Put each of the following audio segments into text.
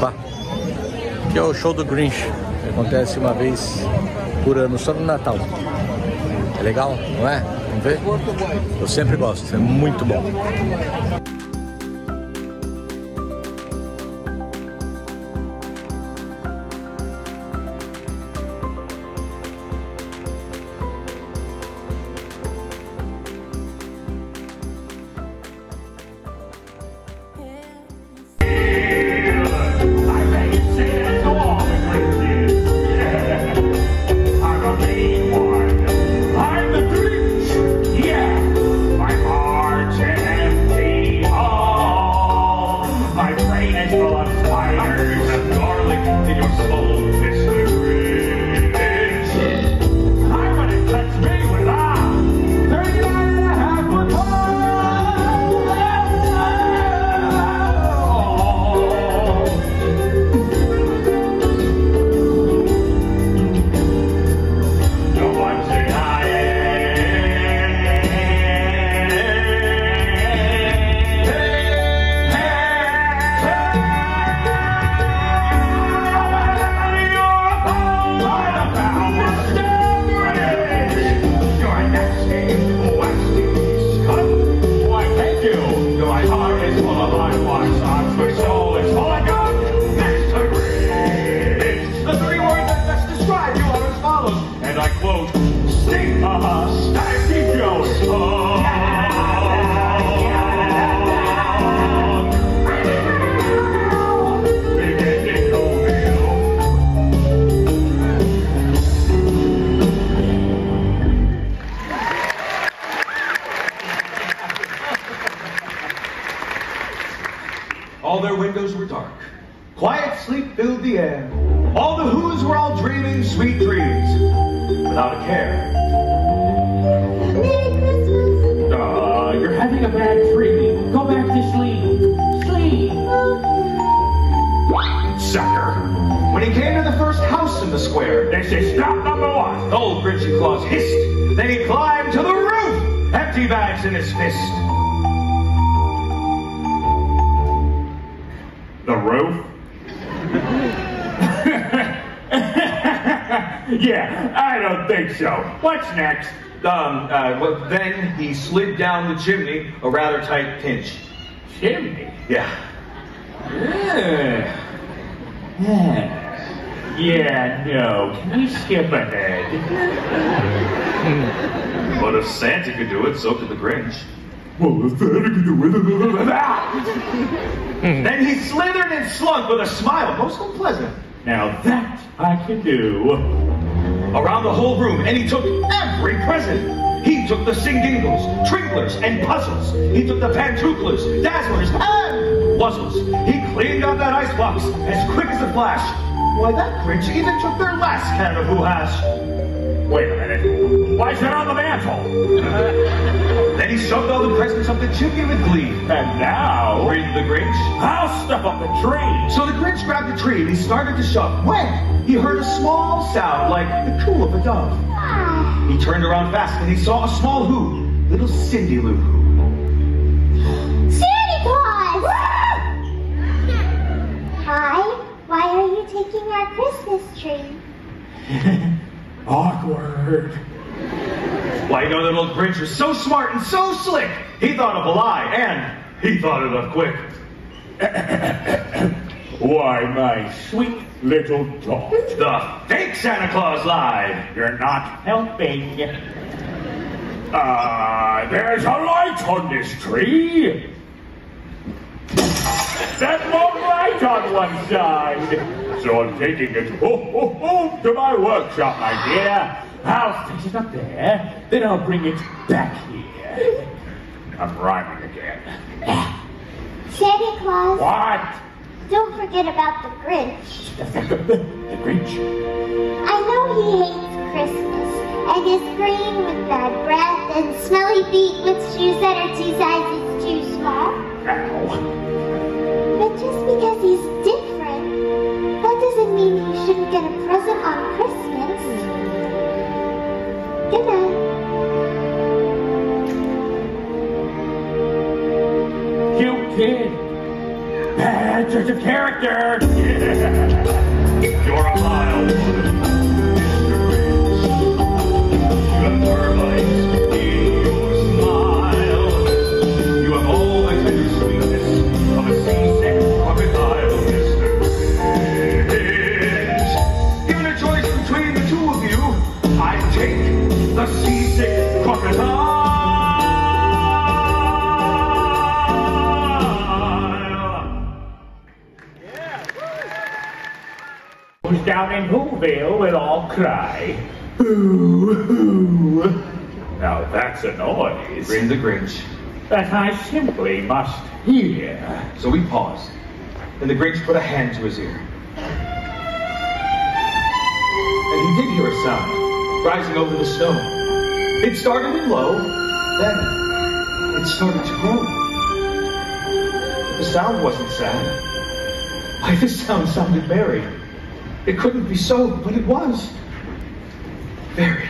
participar. Que é o show do Grinch. Acontece uma vez por ano, só no Natal. É legal, não é? Vamos ver? Eu sempre gosto, é muito bom. Sweet dreams without a care. Merry Christmas. Uh, you're having a bad dream. Go back to sleep. Sleep. Sucker. When he came to the first house in the square, they is stop number one. old Grinchy Claus hissed. Then he climbed to the roof, empty bags in his fist. The roof? yeah, I don't think so. What's next? Um, uh, well, then he slid down the chimney, a rather tight pinch. Chimney. Yeah. Yeah. Yeah, no. Can we skip ahead? But if Santa could do it, so could the Grinch. Well, if Santa can do it, Then he slithered and slunk with a smile most unpleasant Now that I can do. Around the whole room, and he took every present. He took the sing-dingles, trinklers, and puzzles. He took the pantooklers, dazzlers, and wuzzles. He cleaned out that icebox as quick as a flash. Why, that Grinch even took their last can of Who Hash. Wait a minute. Why is that on the mantle? Then he shoved all the presents up the chimney with glee. And now, Breathed the Grinch. I'll stuff up the tree. So the Grinch grabbed the tree and he started to shove. When he heard a small sound like the coo of a dove. He turned around fast and he saw a small who, little Cindy Lou Who. Santa Claus! Hi, why are you taking our Christmas tree? Awkward. Why, you know that old Grinch was so smart and so slick. He thought of a lie and he thought it up quick. Why, my sweet little dog. The fake Santa Claus lied. You're not helping. Uh, there's a light on this tree. That won't light on one side. So I'm taking it home to my workshop, my dear. I'll fix it up there, then I'll bring it back here. I'm rhyming again. Santa Claus, What? don't forget about the Grinch. The Grinch. I know he hates Christmas and is green with bad breath and smelly feet with shoes that are two sizes too small. Ow. But just because he's church of character. You're a down in Whoville will all cry. Boo hoo. Now that's a noise Grinned the Grinch. that I simply must hear. So we paused, and the Grinch put a hand to his ear. And he did hear a sound rising over the snow. It started in low, then it started to grow. The sound wasn't sad. Why, this sound sounded merry. It couldn't be so, but it was. Very.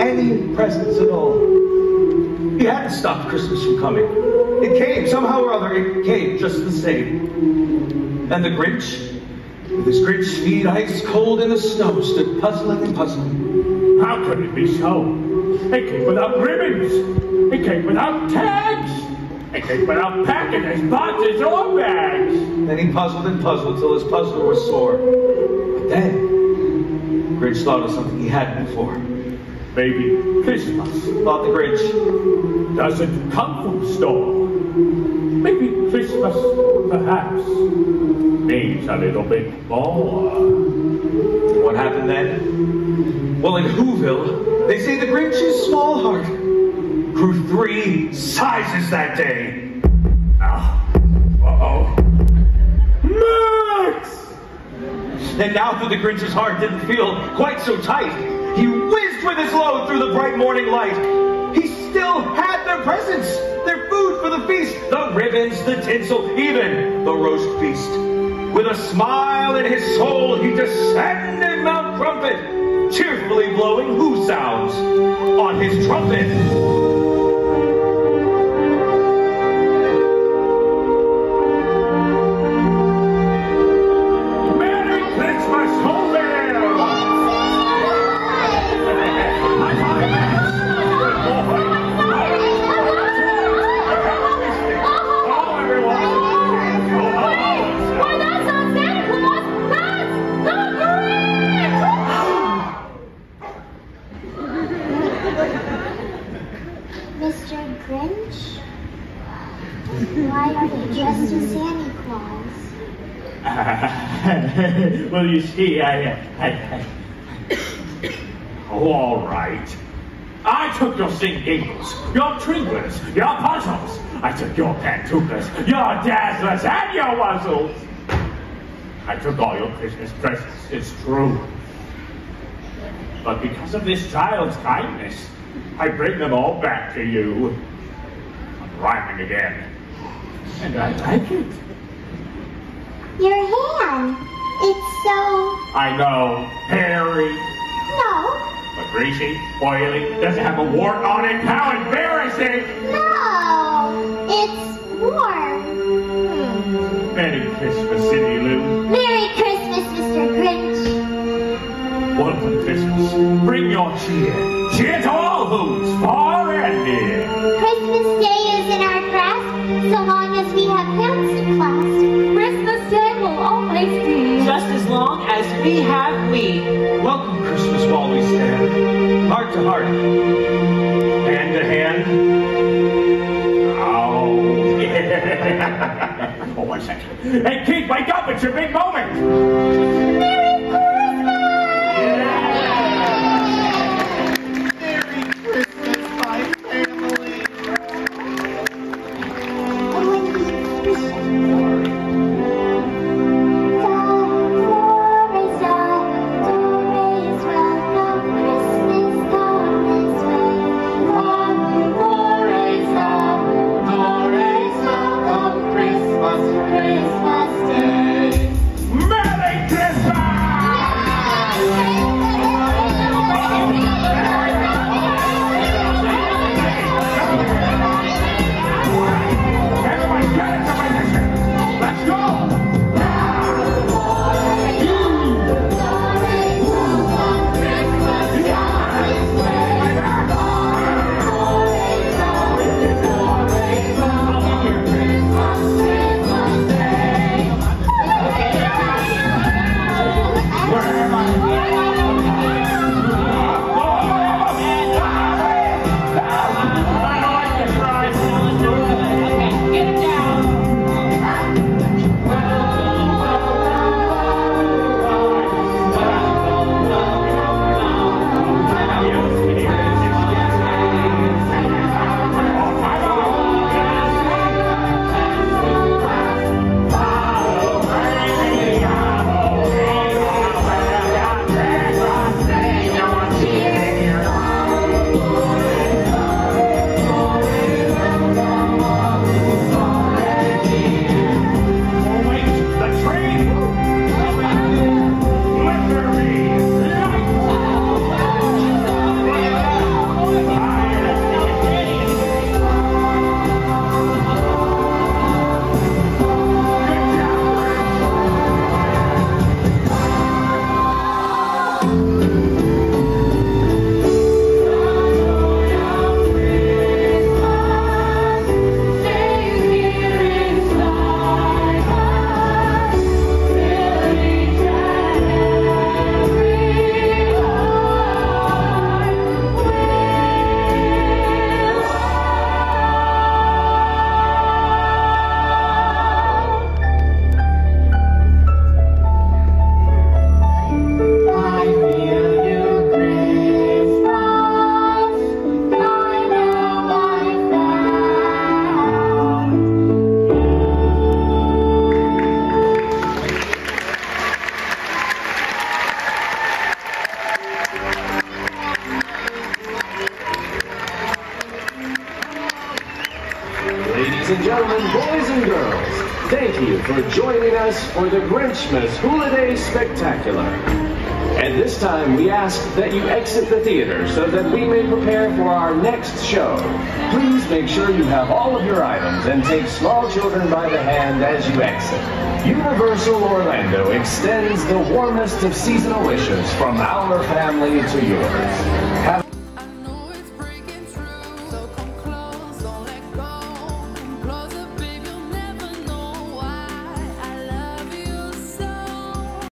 Any presents at all. He hadn't stopped Christmas from coming. It came, somehow or other, it came just the same. And the Grinch, with his Grinch feet ice cold in the snow, stood puzzling and puzzling. How could it be so? It came without ribbons. It came without tags. It came without packages, boxes, or bags. Then he puzzled and puzzled till his puzzler was sore. But then, Grinch thought of something he hadn't before. Maybe Christmas Thought the Grinch, doesn't come from store. Maybe Christmas, perhaps, means a little bit more. What happened then? Well, in Whoville, they say the Grinch's small heart grew three sizes that day. Ah, uh-oh. Max! And now that the Grinch's heart didn't feel quite so tight, with his load through the bright morning light. He still had their presents, their food for the feast, the ribbons, the tinsel, even the roast feast. With a smile in his soul, he descended Mount Crumpit, cheerfully blowing who sounds on his trumpet. well, you see, I, I, I, oh, all right. I took your sing giggles, your twinklers, your puzzles. I took your pantookas, your dazzlers, and your wuzzles. I took all your Christmas presents, it's true. But because of this child's kindness, I bring them all back to you. I'm rhyming again. And I like it. Your hand! It's so... I know, hairy, No, But greasy, oily, doesn't have a wart on it. How embarrassing! no! It's warm. Hmm. Merry Christmas, Cindy Lou. Long as we have we. Welcome Christmas while we stand, heart to heart, hand to hand. Oh, yeah. oh, one second. Hey, kid, wake up. It's your big moment. Merry Christmas! For the Grinchmas Holiday Spectacular. And this time we ask that you exit the theater so that we may prepare for our next show. Please make sure you have all of your items and take small children by the hand as you exit. Universal Orlando extends the warmest of seasonal wishes from our family to yours.